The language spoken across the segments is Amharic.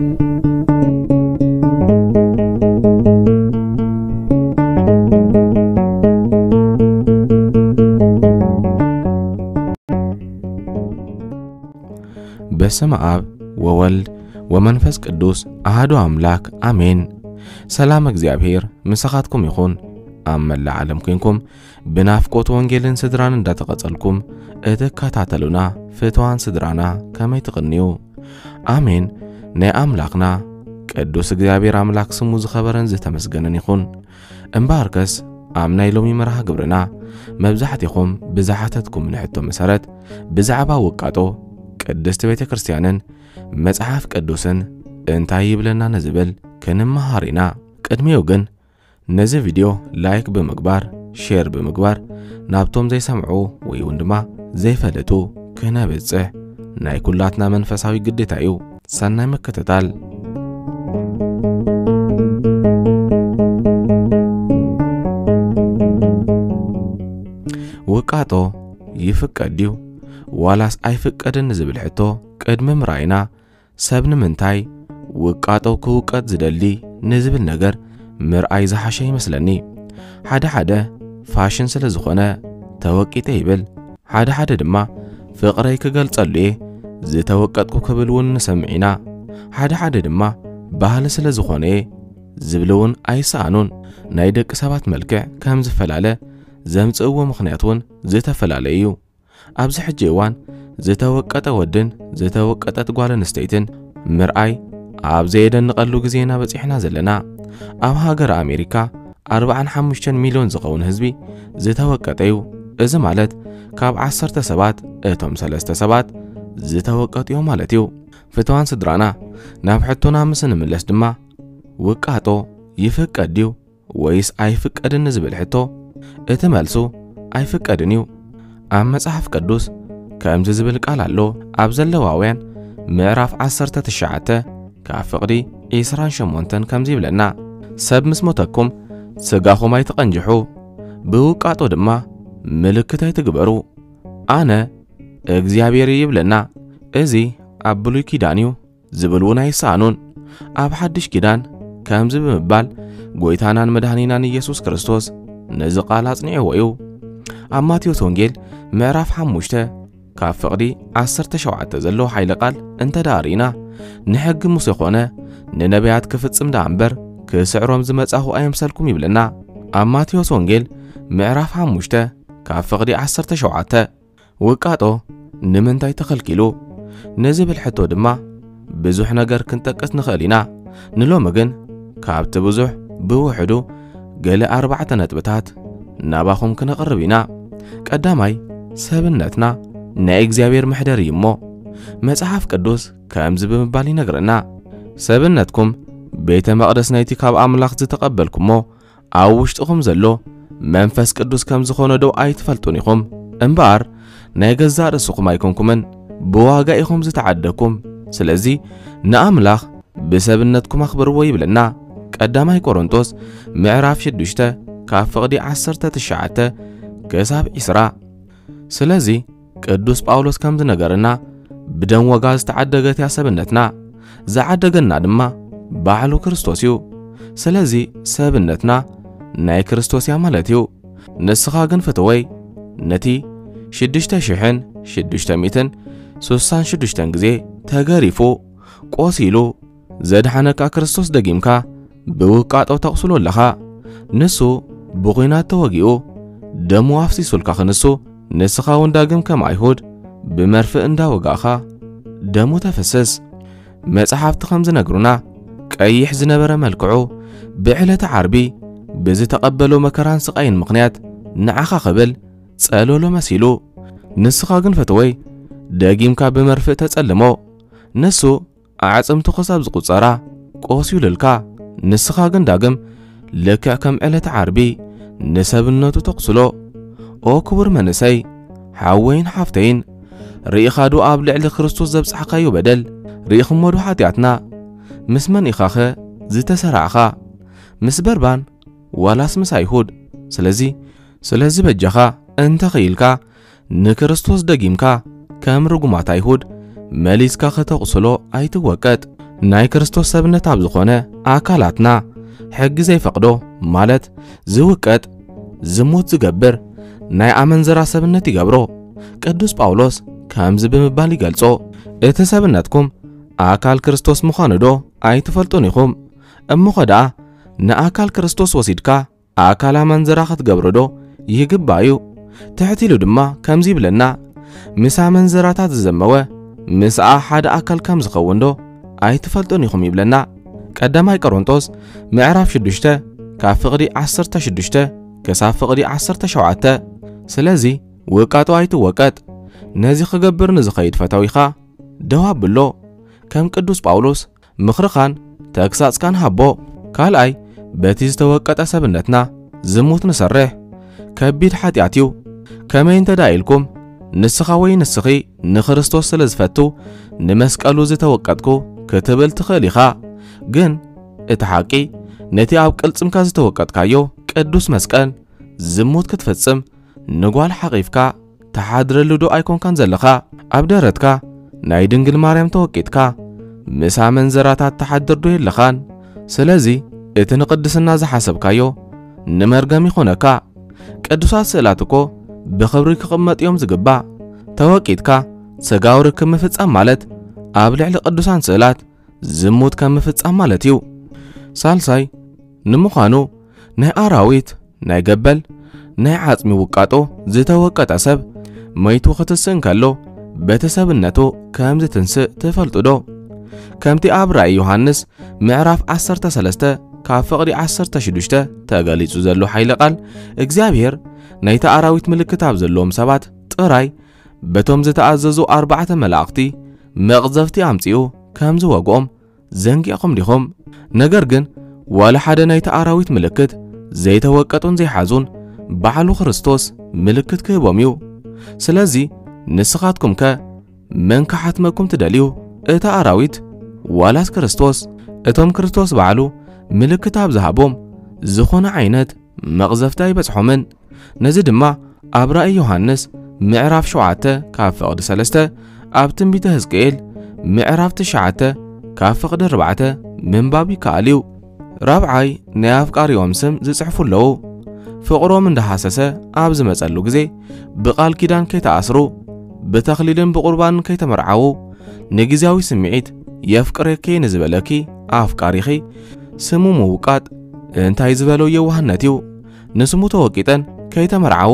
በስመ አብ ወወልድ ወመንፈስ ቅዱስ አህዶ አምላክ አሜን። ሰላም እግዚአብሔር ምሳኻትኩም ይኹን ኣብ መላእ ዓለም ኮንኩም ብናፍቆት ወንጌልን ስድራን እንዳተቐጸልኩም እትከታተሉና ፍትዋት ስድራና ከመይ ትቕንዩ ኣሜን። ናይ ኣምላኽና ቅዱስ እግዚአብሔር ኣምላክ ስሙ ዝኸበረን ዝተመስገነን ይኹን እምበኣርከስ ኣብ ናይ ሎሚ መርሃ ግብርና መብዛሕትኹም ብዝሓተትኩም ንሕቶ መሰረት ብዛዕባ ውቃጦ ቅድስቲ ቤተ ክርስቲያንን መጽሓፍ ቅዱስን እንታይ ይብለና ንዝብል ክንመሃር ኢና። ቅድሚኡ ግን ነዚ ቪድዮ like ብምግባር share ብምግባር ናብቶም ዘይሰምዑ ወይ እውን ድማ ዘይፈለጡ ክነብጽሕ ናይ ኩላትና መንፈሳዊ ግዴታ እዩ። ሰናይ ምክትታል። ውቃጦ ይፍቀድ ድዩ ዋላስ ኣይፍቀድን ዝብል ሕቶ ቅድሚ ምርኣይና ሰብ ንምንታይ ውቃጦ ክውቀጥ ዝደሊ ንዝብል ነገር ምርኣይ ዝሓሸ ይመስለኒ። ሓደ ሓደ ፋሽን ስለ ዝኾነ ተወቂጠ ይብል፣ ሓደ ሓደ ድማ ፍቕረይ ክገልጸሉ እየ ዝተወቀጥኩ ክብል እውን ንሰምዕ ኢና። ሓደ ሓደ ድማ ባህሊ ስለ ዝኾነ ዝብል እውን ኣይሰኣኑን። ናይ ደቂ ሰባት መልክዕ ከም ዝፈላለ ዘምጽእዎ ምኽንያት እውን ዝተፈላለየ እዩ። ኣብዚ ሕጂ እዋን ዝተወቀጠ ወድን ዝተወቀጠት ጓል ኣንስተይትን ምርኣይ ኣብ ዘየደንቐሉ ግዜና በፂሕና ዘለና። ኣብ ሃገር ኣሜሪካ 45 ሚልዮን ዝኸውን ህዝቢ ዝተወቀጠ እዩ። እዚ ማለት ካብ ዓሰርተ ሰባት እቶም ሰለስተ ሰባት ዝተወቀጡ እዮም ማለት እዩ። ፍትዋን ስድራና ናብ ሕቶና ምስ ንምለስ ድማ ውቃጦ ይፍቀድ ድዩ ወይስ ኣይፍቀድን ዝብል ሕቶ እቲ መልሱ ኣይፍቀድን እዩ። ኣብ መጽሓፍ ቅዱስ ከምዚ ዝብል ቃል ኣሎ። ኣብ ዘለዋውያን ምዕራፍ 19 ካብ ፍቕዲ 28 ከምዚ ይብለና ሰብ ምስ ሞተኩም ሥጋኹም ኣይትቐንጅሑ ብውቃጦ ድማ ምልክት ኣይትግበሩ ኣነ እግዚኣብሔር ይብለና። እዚ ኣብ ብሉይ ኪዳን እዩ ዝብል እውን ኣይሰኣኑን። ኣብ ሓድሽ ኪዳን ከምዚ ብምባል ጐይታናን መድኃኒናን ኢየሱስ ክርስቶስ ነዚ ቓል ኣጽኒዕዎ እዩ። ኣብ ማቴዎስ ወንጌል ምዕራፍ 5 ካብ ፍቕዲ 17 ዘሎ ሓይለ ቃል እንተ ዳርኢና ንሕጊ ሙሴ ኮነ ንነቢያት ክፍጽም ዳ እምበር ክስዕሮም ዝመጻኹ ኣይምሰልኩም ይብለና። ኣብ ማቴዎስ ወንጌል ምዕራፍ 5 ካብ ፍቕዲ 17 ውቃጦ ንምንታይ ተኸልኪሉ ንዝብል ሕቶ ድማ ብዙሕ ነገር ክንጠቅስ ንኽእል ኢና። ንሎሚ ግን ካብቲ ብዙሕ ብውሕዱ ገለ ኣርባዕተ ነጥብታት ናባኹም ክነቕርብ ኢና። ቀዳማይ ሰብነትና ናይ እግዚኣብሔር ምሕደር እዩ እሞ መጽሓፍ ቅዱስ ከምዚ ብምባል ይነግረና ሰብነትኩም ቤተ መቕደስ ናይቲ ካብ ኣምላኽ ዝተቐበልኩሞ ኣብ ውሽጥኹም ዘሎ መንፈስ ቅዱስ ከም ዝኾነ ዶ ኣይትፈልጡን ኢኹም እምበኣር ናይ ገዛእ ርእስኹም ኣይኮንኩምን ብዋጋ ኢኹም ዝተዓደኩም ስለዚ ንኣምላኽ ብሰብነትኩም ኣኽብርዎ ይብለና። ቀዳማይ ቆሮንጦስ ምዕራፍ 6 ካብ ፍቕዲ 19 ክሳብ 20 ስለዚ ቅዱስ ጳውሎስ ከም ዝነገረና ብደም ወጋ ዝተዓደገት እያ ሰብነትና ዝዓደገና ድማ ባዕሉ ክርስቶስ እዩ። ስለዚ ሰብነትና ናይ ክርስቶስ እያ ማለት እዩ። ንስኻ ግን ፍትወይ ነቲ 6666 ግዜ ተገሪፉ ቆሲሉ ዘድሓነካ ክርስቶስ ደጊምካ ብውቃጦ ተቕስሎ ኣለኻ ንሱ ብኹናት ተወጊኡ ደሙ ኣፍሲሱልካ ክንሱ ንስኻ እውን ዳግም ከም ኣይሁድ ብመርፍእ እንዳወጋእኻ ደሙ ተፈስስ መጽሓፍቲ ከም ዝነግሩና ቀይሕ ዝነበረ መልክዑ ብዕለተ ዓርቢ ብዝተቐበሎ መከራን ስቓይን ምኽንያት ንዓኻ ኽብል ጸለሎ መሲሉ ንስኻ ግን ፈትወይ ደጊምካ ብመርፍእ ተጸልሞ ንሱ ኣዕጽምቲ ኽሳብ ዝቝጸራ ቆሲዩልልካ ንስኻ ግን ዳግም ልክዕ ከም ዕለተ ዓርቢ ንሰብነቱ ተቕስሎ ኦ ክቡር መንእሰይ ሓወይን ሓፍተይን ርኢኻዶ ኣብ ልዕሊ ክርስቶስ ዘብጽሕካዮ በደል? ርኢኽሞዶ ኃጢኣትና ምስ መን ኢኻ ኸ ዝተሰርዕኻ ምስ በርባን ዋላስ ምስ ኣይሁድ? ስለዚ ስለዚ በጀኻ እንተ ኽኢልካ ንክርስቶስ ደጊምካ ከም ርጉማት ኣይሁድ መሊስካ ኸተቕስሎ ኣይትወቀጥ። ናይ ክርስቶስ ሰብነት ኣብ ዝኾነ ኣካላትና ሕጊ ዘይፈቕዶ ማለት ዝውቀጥ ዝሙት ዝገብር ናይ ኣመንዝራ ሰብነት ይገብሮ። ቅዱስ ጳውሎስ ከምዚ ብምባል ይገልጾ እቲ ሰብነትኩም ኣካል ክርስቶስ ምዃኑ ዶ ኣይትፈልጡን ኢኹም እምኾ ደኣ ንኣካል ክርስቶስ ወሲድካ ኣካል ኣመንዝራ ክትገብሮ ዶ ይግባእ እዩ ትሕት ኢሉ ድማ ከምዚ ይብለና። ምስ ኣመንዝራታት ዝዘመወ ምስኣ ሓደ ኣካል ከም ዝኸውን ዶ ኣይትፈልጡን ኢኹም ይብለና። ቀዳማይ ቆሮንጦስ ምዕራፍ 6 ካብ ፍቕዲ 16 ክሳብ ፍቕዲ 17 ስለዚ ውቃጦ ኣይትወቀጥ ነዚ ክገብር ንዝኸይድ ፈታዊኻ ደው ኣብሎ ከም ቅዱስ ጳውሎስ ምኽርኻን ተግሳጽካን ሃቦ ካልኣይ በቲ ዝተወቀጠ ሰብነትና ዝሙት ንሰርሕ ከቢድ ሓጢኣት እዩ ከመይ እንተዳ ኢልኩም ንስኻ ወይ ንስኺ ንክርስቶስ ስለ ዝፈቱ ንመስቀሉ ዝተወቀጥኩ ክትብል ትኽእል ኢኻ? ግን እቲ ሓቂ ነቲ ኣብ ቅልጽምካ ዝተወቀጥካዮ ቅዱስ መስቀል ዝሙት ክትፍጽም ንጓል ሓቒፍካ ተሓድረሉ ዶ ኣይኮንካን ዘለኻ? ኣብ ደረትካ ናይ ድንግል ማርያም ተወቂጥካ ምስ ኣመንዝራታት ተሓድር ዶ የለኻን? ስለዚ እቲ ንቅድስና ዝሓሰብካዮ ንመርገም ይኾነካ ቅዱሳት ስእላት እኮ ብኽብሪ ክቕመጥ እዮም ዝግባእ። ተወቂጥካ ሥጋዊ ርክብ ምፍጻም ማለት ኣብ ልዕሊ ቅዱሳን ስእላት ዝሙት ከም ምፍጻም ማለት እዩ። ሳልሳይ ንምዃኑ ናይ ኣራዊት ናይ ገበል ናይ ዓጽሚ ውቃጦ ዝተወቀጠ ሰብ መይቱ ክትስእ እንከሎ በቲ ሰብነቱ ከም ዝትንስእ ትፈልጡ ዶ? ከምቲ ኣብ ራእይ ዮሃንስ ምዕራፍ 13 ካብ ፍቕዲ 16 ተገሊጹ ዘሎ ሓይለ ቓል እግዚኣብሔር ናይቲ ኣራዊት ምልክት ኣብ ዘለዎም ሰባት ጥራይ በቶም ዝተኣዘዙ ኣርባዕተ መላእኽቲ መቕዘፍቲ ኣምጺኡ ከም ዝወግኦም ዘንጊዕኹም ዲኹም። ነገር ግን ዋላ ሓደ ናይቲ ኣራዊት ምልክት ዘይተወቀጡን ዘይሓዙን ባዕሉ ክርስቶስ ምልክት ክህቦም እዩ። ስለዚ ንስኻትኩም ከ መን ክሓትመኩም ትደልዩ እታ ኣራዊት ዋላስ ክርስቶስ? እቶም ክርስቶስ ባዕሉ ምልክት ኣብ ዝሃቦም ዝኾነ ዓይነት መቕዘፍቲ ኣይበጽሖምን። ነዚ ድማ ኣብ ራእይ ዮሃንስ ምዕራፍ 7 ካብ ፍቕዲ 3 ኣብ ትንቢተ ሕዝቅኤል ምዕራፍ 9 ካብ ፍቕዲ 4 ምንባብ ይከኣል እዩ። ራብዓይ ናይ ኣፍቃሪኦም ስም ዝጽሕፉ ኣለዉ። ፍቕሮም እንዳሃሰሰ ኣብ ዝመጸሉ ግዜ ብቓል ኪዳን ከይተኣስሩ ብተኽሊልን ብቑርባንን ከይተመርዓዉ ንግዜያዊ ስምዒት የፍቅረኪ ንዝበለኪ ኣፍቃሪኺ ስሙ ምውቃጥ እንታይ ዝበሎ የዋህነት እዩ ንስሙ ተወቂጠን ከይተመርዓዉ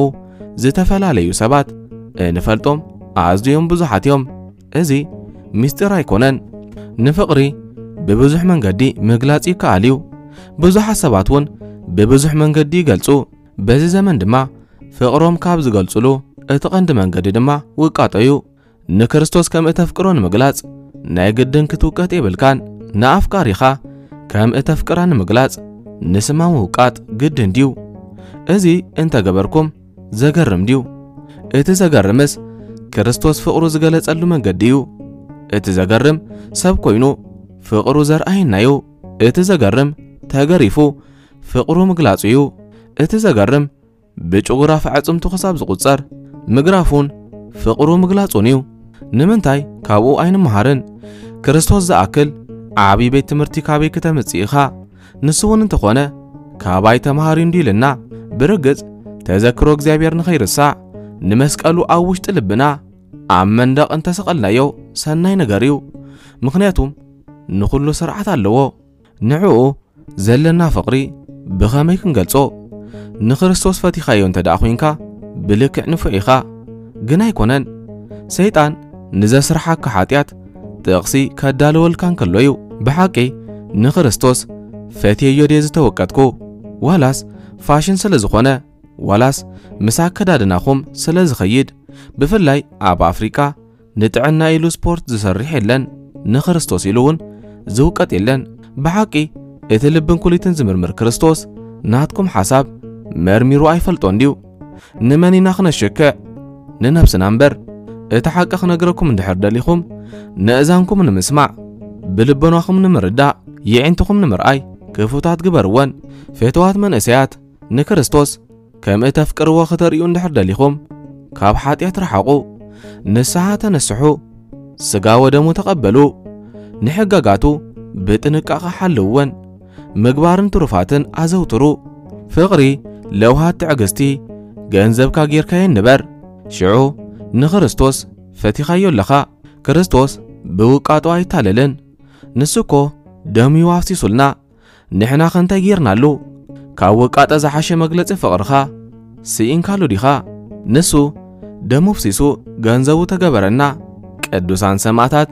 ዝተፈላለዩ ሰባት እንፈልጦም ኣዝዮም ብዙሓት እዮም። እዚ ምስጢር ኣይኮነን። ንፍቕሪ ብብዙሕ መንገዲ ምግላጽ ይከኣል እዩ። ብዙሓት ሰባት እውን ብብዙሕ መንገዲ ይገልጹ። በዚ ዘመን ድማ ፍቕሮም ካብ ዝገልጹሉ እቲ ቐንዲ መንገዲ ድማ ውቃጦ እዩ። ንክርስቶስ ከም እተፍቅሮ ንምግላጽ ናይ ግድን ክትውቀጥ የብልካን። ንኣፍቃሪኻ ከም እተፍቅራ ንምግላጽ ንስማ ምውቃጥ ግድን ድዩ እዚ እንተገበርኩም ዘገርም ድዩ። እቲ ዘገርምስ ክርስቶስ ፍቕሩ ዝገለጸሉ መንገዲ እዩ። እቲ ዘገርም ሰብ ኮይኑ ፍቕሩ ዘርአየናዩ እቲ ዘገርም ተገሪፉ ፍቕሩ ምግላጹ እዩ። እቲ ዘገርም ብጭጉራፍ ኣዕጽምቱ ክሳብ ዝቝጸር ምግራፉን ፍቕሩ ምግላጹን እዩ። ንምንታይ ካብኡ ኣይንመሃርን? ክርስቶስ ዝኣክል ዓብዪ ቤት ትምህርቲ ካበይ ክተምጽእ ኢኻ? ንሱ እውን እንተኾነ ካባይ ተምሃሪ እንዲ ኢልና ብርግጽ ተዘክሮ እግዚኣብሔር ንኸይርሳዕ ንመስቀሉ ኣብ ውሽጢ ልብና ኣብ መንደቕ እንተሰቐልናዮ ሰናይ ነገር እዩ። ምኽንያቱም ንኹሉ ስርዓት ኣለዎ። ንዕኡ ዘለና ፍቕሪ ብኸመይ ክንገልጾ? ንክርስቶስ ፈቲኻዮ እንተ ደኣ ኾይንካ ብልክዕ ንፉዕ ኢኻ ግን ኣይኮነን። ሰይጣን ንዘስርሓካ ኃጢኣት ጥቕሲ ከዳልወልካ እንከሎ እዩ። ብሓቂ ንክርስቶስ ፈትየዮ ድየ ዝተወቀጥኩ? ዋላስ ፋሽን ስለ ዝኾነ ዋላስ ምስ ኣከዳድናኹም ስለ ዝኸይድ ብፍላይ ኣብ ኣፍሪቃ ንጥዕና ኢሉ ስፖርት ዝሰርሕ የለን ንክርስቶስ ኢሉ እውን ዝውቀጥ የለን። ብሓቂ እቲ ልብን ኩሊትን ዝምርምር ክርስቶስ ናትኩም ሓሳብ መርሚሩ ኣይፈልጦን ድዩ? ንመን ኢና ክነሽክዕ ንነብስና እምበር። እቲ ሓቂ ክነግረኩም እንድሕር ደሊኹም ንእዛንኩም ንምስማዕ ብልበናኹም ንምርዳእ ይዕንትኹም ንምርኣይ ክፉታት ግበርወን ፈትዋት መንእሰያት ንክርስቶስ ከም እተፍቅርዎ ክተርእዩ እንድሕር ደሊኹም ካብ ሓጢአት ረሓቑ ንስሓ ተነስሑ ሥጋ ወደሙ ተቐበሉ ንሕጋጋቱ ብጥንቃቐ ሓልውወን ምግባርን ትሩፋትን ኣዘውትሩ። ፍቕሪ ለውሃት ትዕግስቲ ገንዘብካ ጌርካየ ንበር። ሽዑ ንኽርስቶስ ፈቲኻዮ ኣለኻ ክርስቶስ ብውቃጦ ኣይታለልን። ንስኮ ደሚዩ ኣፍሲሱልና ንሕና ኸ እንታይ ጌርናሉ ካብ ውቃጠ ዝሓሸ መግለጺ ፍቕርኻ ስኢንካሉ ዲኻ ንሱ ደሙ ፍሲሱ ገንዘቡ ተገበረና። ቅዱሳን ሰማዕታት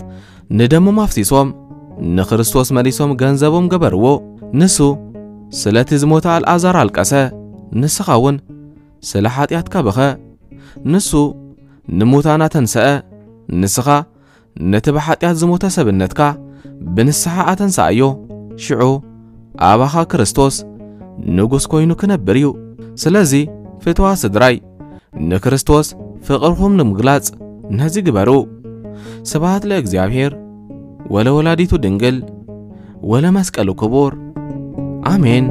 ንደሞም ኣፍሲሶም ንክርስቶስ መሊሶም ገንዘቦም ገበርዎ። ንሱ ስለቲ ዝሞተ ኣልዓዛር ኣልቀሰ ንስኻ እውን ስለ ኃጢአትካ በኸ ንሱ ንሙታና ተንስአ ንስኻ ነቲ ብኃጢአት ዝሞተ ሰብነትካ ብንስሓ ኣተንሳእዮ ሽዑ ኣባኻ ክርስቶስ ንጉሥ ኮይኑ ክነብር እዩ። ስለዚ ፍትዋ ስድራይ ንክርስቶስ ፍቕርኹም ንምግላጽ ነዚ ግበሩ። ስብሃት ለእግዚአብሔር ወለወላዲቱ ድንግል ወለመስቀሉ ክቡር። አሜን